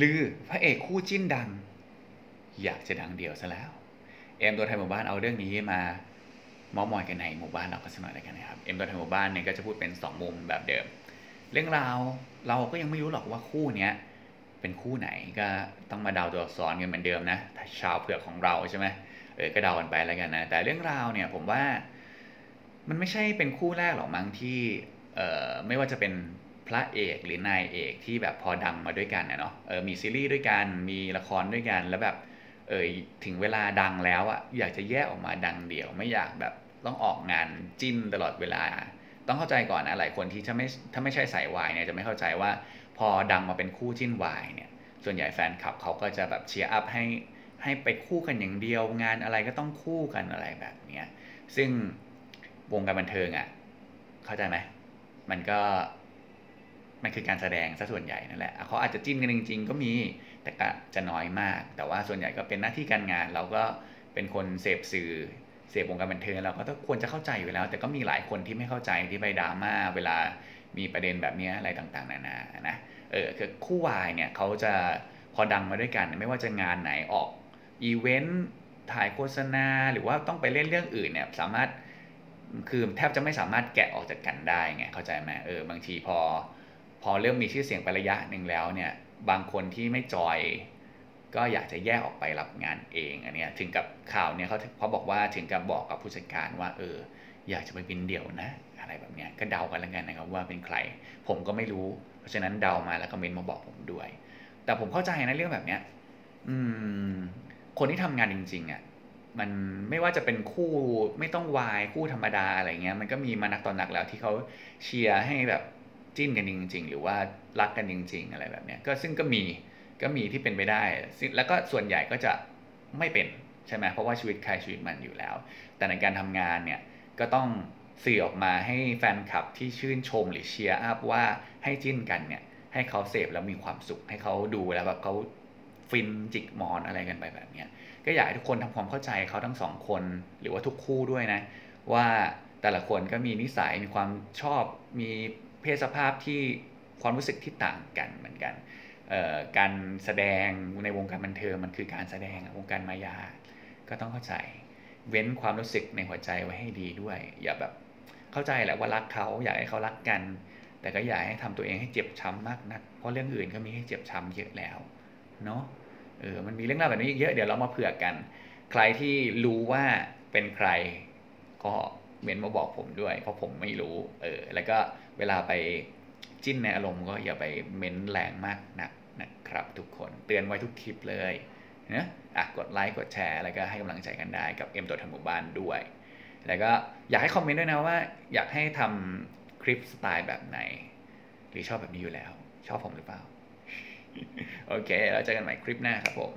ลือพระเอกคู่จิ้นดัง อยากจะดังเดี่ยวซะแล้ว เอ็มตัวไทยหมู่บ้านเอาเรื่องนี้มาเมอมอยกันในหมู่บ้านเราก็สักหน่อยแล้วกันนะครับ เอ็มตัวไทยหมู่บ้านเนี่ยก็จะพูดเป็นสองมุมแบบเดิม เรื่องราวเราก็ยังไม่รู้หรอกว่าคู่เนี้ยเป็นคู่ไหนก็ต้องมาเดาตัวอักษรกันเหมือนเดิมนะชาวเผือกของเราใช่ไหมเออก็เดากันไปแล้วกันนะแต่เรื่องราวเนี่ยผมว่ามันไม่ใช่เป็นคู่แรกหรอกมั้งที่เอ่อไม่ว่าจะเป็น พระเอกหรือนายเอกที่แบบพอดังมาด้วยกันเนาะเออมีซีรีส์ด้วยกันมีละครด้วยกันแล้วแบบเออถึงเวลาดังแล้วอะอยากจะแยกออกมาดังเดี่ยวไม่อยากแบบต้องออกงานจิ้นตลอดเวลา ต้องเข้าใจก่อนนะหลายคนที่ถ้าไม่ถ้าไม่ใช่สายวายเนี่ยจะไม่เข้าใจว่าพอดังมาเป็นคู่จิ้นวายเนี่ยส่วนใหญ่แฟนคลับเขาก็จะแบบเชียร์อัพให้ให้ไปคู่กันอย่างเดียวงานอะไรก็ต้องคู่กันอะไรแบบเนี้ยซึ่งวงการบันเทิงอะ่ะเข้าใจไหมมันก็ มันคือการแสดงซะส่วนใหญ่นั่นแหละเขาอาจจะจิ้นกันจริง ๆ ก็มีแต่ก็จะน้อยมาก แต่ว่าส่วนใหญ่ก็เป็นหน้าที่การงาน เราก็เป็นคนเสพสื่อเสพวงการบันเทิงเราก็ต้องควรจะเข้าใจอยู่แล้ว แต่ก็มีหลายคนที่ไม่เข้าใจที่ไปดราม่าเวลามีประเด็นแบบนี้อะไรต่างๆ นานานะเออคือคู่วายเนี่ยเขาจะพอดังมาด้วยกัน ไม่ว่าจะงานไหนออกอีเวนต์ถ่ายโฆษณาหรือว่าต้องไปเล่นเรื่องอื่นเนี่ยสามารถคือแทบจะไม่สามารถแกะออกจากกันได้ไงเข้าใจไหมเออบางทีพอ พอเริ่มมีชื่อเสียงไประยะหนึ่งแล้วเนี่ยบางคนที่ไม่จอย ก็อยากจะแยกออกไปรับงานเองอันนี้ถึงกับข่าวเนี่ยเขาเขาบอกว่าถึงกับบอกกับผู้จัดการว่าเอออยากจะไปบินเดี่ยวนะ อะไรแบบเนี้ยก็เดากันแล้วกันนะครับว่าเป็นใคร ผมก็ไม่รู้ เพราะฉะนั้นเดามาแล้วคอมเมนต์มาบอกผมด้วย แต่ผมเข้าใจนะเรื่องแบบเนี้ยอืม คนที่ทำงานจริง ๆอะมันไม่ว่าจะเป็นคู่ไม่ต้องวายคู่ธรรมดาอะไรเงี้ยมันก็มีมานักตอนนักแล้วที่เขาเชียร์ให้แบบ จิ้นกันจริง ๆ หรือว่ารักกันจริง ๆ อะไรแบบเนี้ยก็ซึ่งก็มีก็มีที่เป็นไปได้ แล้วก็ส่วนใหญ่ก็จะไม่เป็นใช่ไหมเพราะว่าชีวิตใครชีวิตมันอยู่แล้ว แต่ในการทำงานเนี่ยก็ต้องสื่อออกมาให้แฟนคลับที่ชื่นชมหรือเชียร์อัพว่าให้จิ้นกันเนี่ยให้เขาเสพแล้วมีความสุข ให้เขาดูแล้วแบบเขาฟินจิกมอนอะไรกันไปแบบเนี้ยก็อยากให้ทุกคนทำความเข้าใจเขาทั้งสองคนหรือว่าทุกคู่ด้วยนะ ว่าแต่ละคนก็มีนิสัยมีความชอบมี เพศสภาพที่ความรู้สึกที่ต่างกันเหมือนกันการแสดงในวงการบันเทิงมันคือการแสดงวงการมายา ก็ต้องเข้าใจ เว้นความรู้สึกในหัวใจไว้ให้ดีด้วย อย่าแบบเข้าใจแหละว่ารักเขาอยากให้เขารักกัน แต่ก็อย่าให้ทำตัวเองให้เจ็บช้ำมากนัก เพราะเรื่องอื่นก็มีให้เจ็บช้ำเยอะแล้วเนาะเออมันมีเรื่องราวแบบนี้เยอะเดี๋ยวเรามาเผื่อกัน ใครที่รู้ว่าเป็นใครก็ เมนมาบอกผมด้วย เพราะผมไม่รู้ เออ แล้วก็เวลาไปจิ้นในอารมณ์ก็อย่าไปเม้นแรงมากนักนะครับทุกคนเตือนไว้ทุกคลิปเลยนะอะกดไลค์กดแชร์ แล้วก็ให้กำลังใจกันได้กับเอ็มตัวทำหมู่บ้านด้วย แล้วก็อยากให้คอมเมนต์ด้วยนะว่า อยากให้ทำคลิปสไตล์แบบไหน หรือชอบแบบนี้อยู่แล้ว ชอบผมหรือเปล่า โอเค แล้วเจอกันใหม่คลิปหน้าครับผม